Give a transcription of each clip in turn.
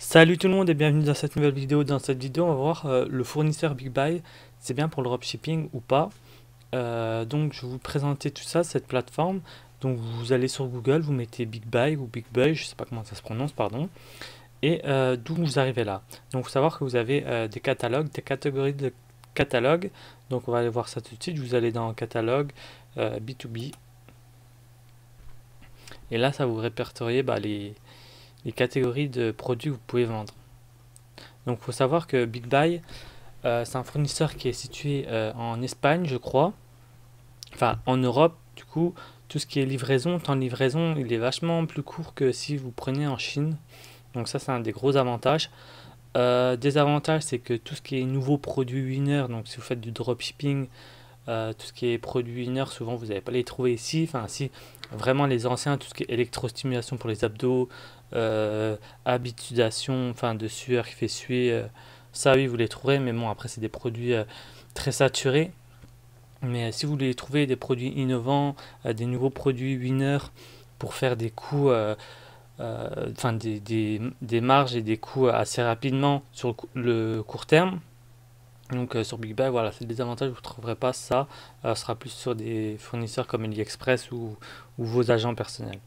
Salut tout le monde et bienvenue dans cette nouvelle vidéo. Dans cette vidéo, on va voir euh, le fournisseur Big Buy, c'est bien pour le dropshipping ou pas. Euh, donc je vais vous présenter tout ça, cette plateforme. Donc vous allez sur Google, vous mettez Big Buy ou Big Buy, je sais pas comment ça se prononce, pardon. Et euh, d'où vous arrivez là. Donc faut savoir que vous avez des catalogues, des catégories de catalogues. Donc on va aller voir ça tout de suite. Vous allez dans catalogue B2B. Et là, ça vous répertorier bah, les les catégories de produits que vous pouvez vendre. Donc faut savoir que Big Buy, euh, c'est un fournisseur qui est situé euh, en Espagne, je crois. Enfin, en Europe, du coup, tout ce qui est livraison, temps livraison, il est vachement plus court que si vous prenez en Chine. Donc ça, c'est un des gros avantages. Euh, des avantages, c'est que tout ce qui est nouveaux produits winner, donc si vous faites du dropshipping, euh, tout ce qui est produit winner, souvent vous n'allez pas les trouver ici. Enfin, si vraiment les anciens, tout ce qui est électrostimulation pour les abdos, habituation, enfin de sueur qui fait suer, euh, ça oui vous les trouverez, mais bon après c'est des produits euh, très saturés. Mais si vous voulez trouver des produits innovants, des nouveaux produits winner pour faire des coûts, enfin des, marges et des coûts assez rapidement sur le court terme, donc sur Big Buy, voilà, c'est des avantages, vous ne trouverez pas ça. ce sera plus sur des fournisseurs comme AliExpress ou, ou vos agents personnels.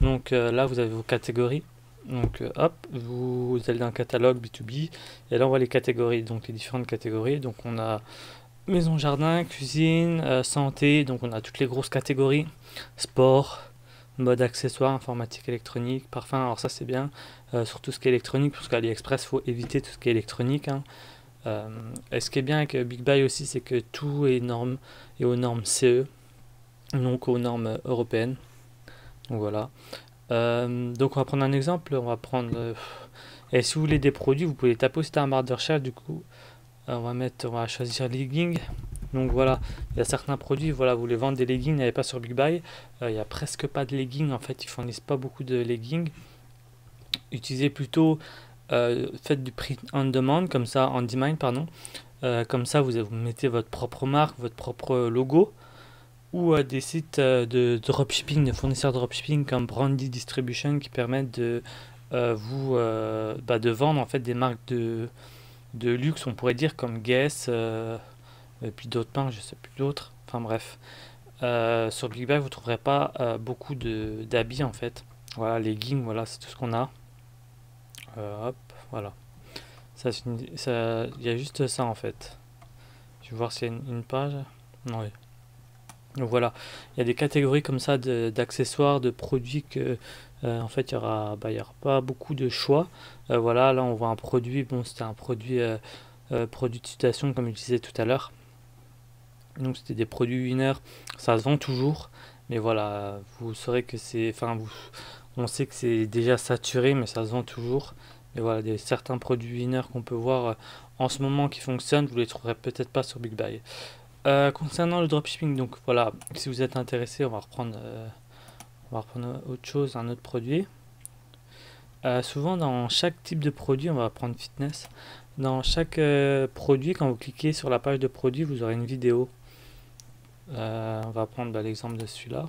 Donc euh, là, vous avez vos catégories. Donc euh, hop, vous, allez dans le catalogue B2B et là on voit les catégories, donc les différentes catégories. Donc on a maison, jardin, cuisine, euh, santé, donc on a toutes les grosses catégories. Sport, mode accessoire, informatique, électronique, parfum, alors ça c'est bien, sur tout ce qui est électronique, parce qu'AliExpress il faut éviter tout ce qui est électronique. Hein. et ce qui est bien avec Big Buy aussi, c'est que tout est norme et aux normes CE, donc aux normes européennes. Voilà. Euh, donc on va prendre un exemple. On va prendre. Euh, et si vous voulez des produits, vous pouvez taper aussi un barre de recherche. Du coup, euh, on va mettre, on va choisir leggings. Donc voilà, il y a certains produits, voilà, vous voulez vendre des leggings, il n'y avait pas sur Big Buy. il n'y a presque pas de leggings, en fait, ils fournissent pas beaucoup de leggings. Utilisez plutôt, faites du prix on demand, comme ça, en demand, pardon. comme ça, vous mettez votre propre marque, votre propre logo ou à des sites euh, de dropshipping, de fournisseurs de dropshipping comme Brandy Distribution qui permettent de euh, vous euh, bah, de vendre en fait des marques de, de luxe, on pourrait dire comme Guess, et puis d'autres pains, je sais plus d'autres. Enfin bref, sur Big Bag vous trouverez pas beaucoup de d'habits en fait. Voilà, leggings, voilà, c'est tout ce qu'on a. hop, voilà. Ça, il y a juste ça en fait. Je vais voir s'il y a une, une page. Non, oui. Donc voilà, il y a des catégories comme ça d'accessoires, de, produits que euh, en fait il n'y aura, bah, aura pas beaucoup de choix. Euh, voilà, là on voit un produit, bon c'était un produit, euh, produit de citation comme je disais tout à l'heure. Donc c'était des produits winner, ça se vend toujours, mais voilà, vous saurez que c'est, enfin on sait que c'est déjà saturé, mais ça se vend toujours. Mais voilà, des, certains produits winner qu'on peut voir en ce moment qui fonctionnent, vous les trouverez peut-être pas sur Big Buy. Euh, concernant le dropshipping, donc voilà, si vous êtes intéressé, on va reprendre, euh, on va reprendre autre chose, un autre produit. Euh, souvent, dans chaque type de produit, on va prendre fitness. Dans chaque produit, quand vous cliquez sur la page de produit, vous aurez une vidéo. on va prendre bah, l'exemple de celui-là.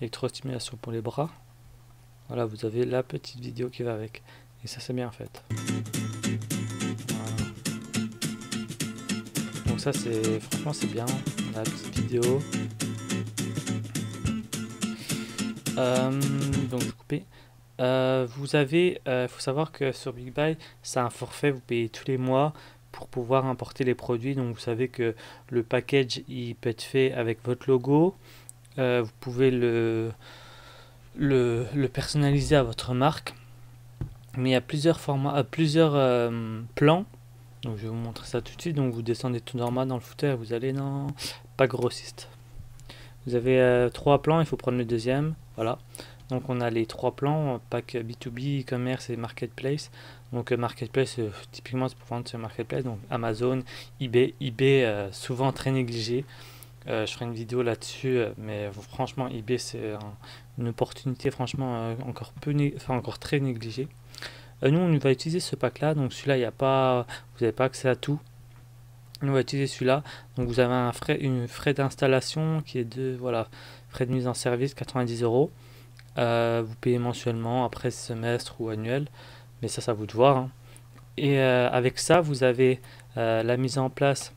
Électrostimulation pour les bras. Voilà, vous avez la petite vidéo qui va avec. Et ça, c'est bien fait. Ça c'est franchement c'est bien. La petite vidéo. Euh, donc je vais. Euh, vous avez, euh, faut savoir que sur Big Buy, c'est un forfait, vous payez tous les mois pour pouvoir importer les produits. Donc vous savez que le package il peut être fait avec votre logo. vous pouvez le, le, le, personnaliser à votre marque. Mais il y a plusieurs formats, plusieurs plans donc je vais vous montrer ça tout de suite. Donc vous descendez tout normal dans le footer, vous allez dans pas grossiste. Vous avez euh, trois plans, il faut prendre le deuxième. Voilà. Donc on a les trois plans, pack B2B, e-commerce et marketplace. Donc euh, marketplace, euh, typiquement c'est pour vendre sur marketplace. Donc Amazon, eBay, eBay souvent très négligé. je ferai une vidéo là-dessus, mais franchement eBay c'est une opportunité franchement encore peu, enfin encore très négligée. Euh, nous, on va utiliser ce pack-là. Donc celui-là, il n'y a pas, vous n'avez pas accès à tout. on va utiliser celui-là. Donc vous avez un frais, une frais d'installation qui est de, voilà, frais de mise en service, 90 euros. vous payez mensuellement, après semestre ou annuel, mais ça, ça vous de voir. Hein. Et avec ça, vous avez la mise en place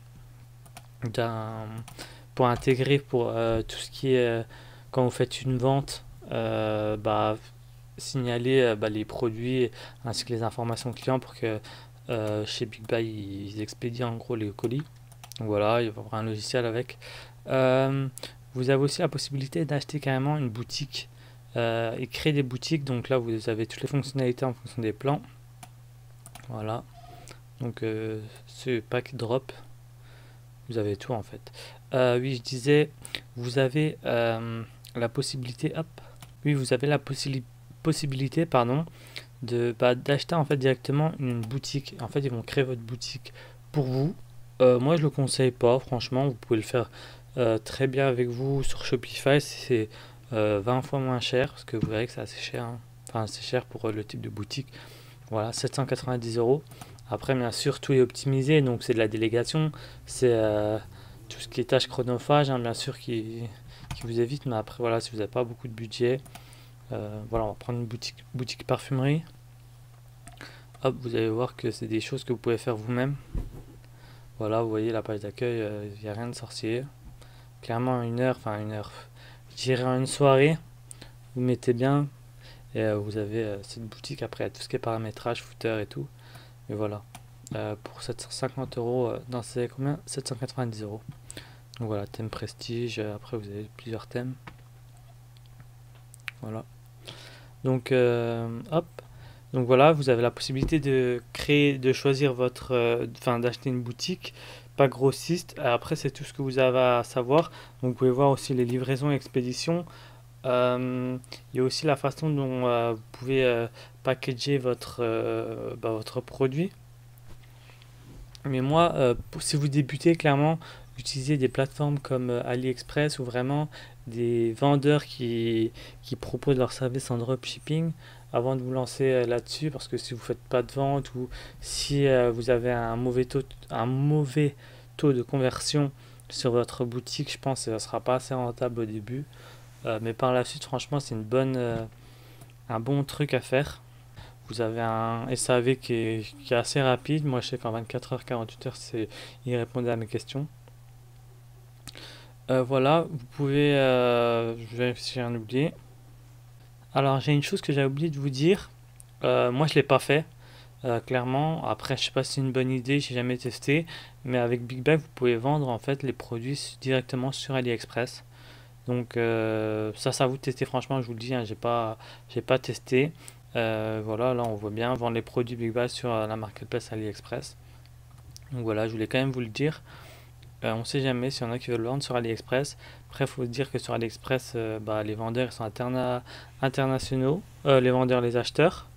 d'un pour intégrer pour tout ce qui est quand vous faites une vente, bah, signaler bah, les produits ainsi que les informations clients pour que chez Big Buy ils expédient en gros les colis. Donc voilà, il y avoir un logiciel avec. Euh, vous avez aussi la possibilité d'acheter carrément une boutique euh, et créer des boutiques. Donc là, vous avez toutes les fonctionnalités en fonction des plans. Voilà. Donc euh, ce pack drop, vous avez tout en fait. oui, je disais, vous avez la possibilité, hop, oui, vous avez la possibilité, pardon, de bah, d'acheter en fait directement une boutique. En fait, ils vont créer votre boutique pour vous euh, moi, je le conseille pas, franchement. Vous pouvez le faire euh, très bien avec vous sur Shopify. C'est 20 euh, fois moins cher, parce que vous verrez que c'est assez cher. Hein. Enfin, c'est cher pour le type de boutique. Voilà, 790 euros. Après, bien sûr, tout est optimisé, donc c'est de la délégation. C'est tout ce qui est tâches chronophages, hein, bien sûr, qui, qui, vous évite. Mais après, voilà, si vous n'avez pas beaucoup de budget, voilà, on va prendre une boutique, boutique parfumerie. Hop, vous allez voir que c'est des choses que vous pouvez faire vous-même. Voilà, vous voyez la page d'accueil, euh, il n'y a rien de sorcier. Clairement, une heure, enfin une heure, je dirais une soirée, vous mettez bien et euh, vous avez euh, cette boutique après, tout ce qui est paramétrage, footer et tout. Et voilà, pour 750 euros, dans c'est combien? 790 euros. Donc voilà, thème prestige, après vous avez plusieurs thèmes. Voilà. Donc, hop, donc voilà, vous avez la possibilité de créer, de choisir votre, euh, enfin d'acheter une boutique, pas grossiste. Après, c'est tout ce que vous avez à savoir. Vous pouvez voir aussi les livraisons et expéditions. Euh, il y a aussi la façon dont euh, vous pouvez packager bah, votre produit. Mais moi, si vous débutez, clairement, utilisez des plateformes comme AliExpress ou vraiment des vendeurs qui, qui proposent leur service en dropshipping avant de vous lancer euh, là-dessus. Parce que si vous faites pas de vente ou si euh, vous avez un mauvais taux un mauvais taux de conversion sur votre boutique je pense que ça sera pas assez rentable au début. Euh, mais par la suite franchement c'est un bon truc à faire. Vous avez un SAV qui est, qui est assez rapide. Moi je sais qu'en 24 heures 48 heures c'est il répondait à mes questions voilà vous pouvez je vais si j'ai rien oublié alors j'ai une chose que j'ai oublié de vous dire. Euh, moi je l'ai pas fait. Euh, clairement, après je sais pas si c'est une bonne idée, j'ai jamais testé, mais avec Big Bag vous pouvez vendre en fait les produits directement sur AliExpress. Donc euh, ça, ça vous tester franchement, je vous le dis, hein, j'ai pas, j'ai pas testé. voilà, là on voit bien vendre les produits Big Bag sur la marketplace AliExpress. Donc voilà, je voulais quand même vous le dire. On on sait jamais s'il y en a qui veulent le vendre sur AliExpress. Après, il faut dire que sur AliExpress, euh, bah, les vendeurs sont internationaux, euh, les vendeurs, les acheteurs.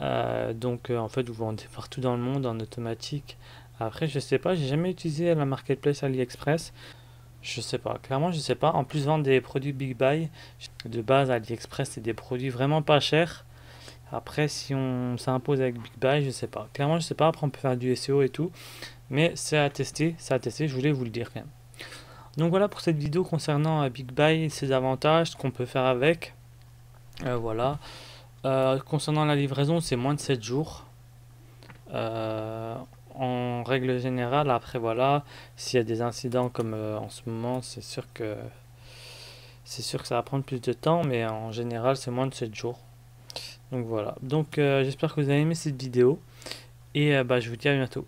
Euh, donc, en fait, vous vendez partout dans le monde en automatique. Après, je sais pas, j'ai jamais utilisé la marketplace AliExpress. Je sais pas, clairement, je sais pas. En plus, vendre des produits Big Buy, de base, AliExpress, c'est des produits vraiment pas chers. Après, si on s'impose avec Big Buy, je sais pas. Clairement, je sais pas. Après, on peut faire du SEO et tout. Mais c'est à tester, c'est à tester. Je voulais vous le dire quand même. Donc voilà pour cette vidéo concernant euh, Big Buy, ses avantages, ce qu'on peut faire avec. Euh, voilà. Euh, concernant la livraison, c'est moins de 7 jours. en règle générale, après voilà, s'il y a des incidents comme en ce moment, c'est sûr que c'est sûr que ça va prendre plus de temps, mais en général, c'est moins de 7 jours. Donc voilà. Donc j'espère que vous avez aimé cette vidéo et bah, je vous dis à bientôt.